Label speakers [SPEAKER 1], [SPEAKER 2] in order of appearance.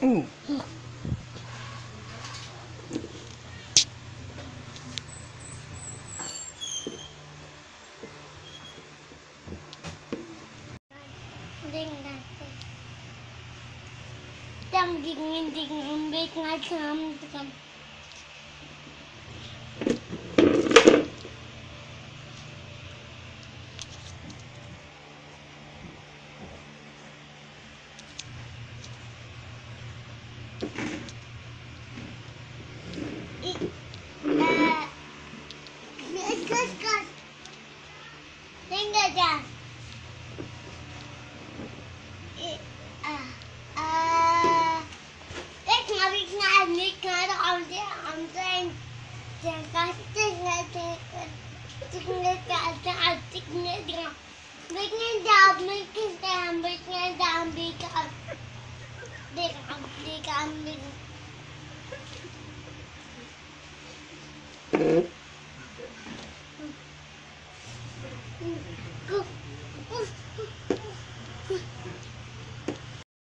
[SPEAKER 1] Dingin, dingin, dingin, dingin, dingin, dingin, dingin, dingin, dingin, dingin, dingin, dingin, dingin, Big and down, big and down, big and down, big and down, Thank you.